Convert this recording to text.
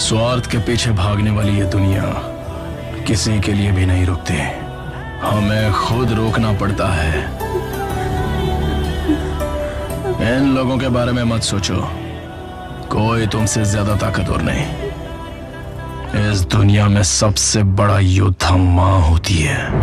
स्वार्थ के पीछे भागने वाली ये दुनिया किसी के लिए भी नहीं रुकती। हमें खुद रोकना पड़ता है। इन लोगों के बारे में मत सोचो। कोई तुमसे ज़्यादा ताकतवर नहीं। इस दुनिया में सबसे बड़ा योद्धा माँ होती है।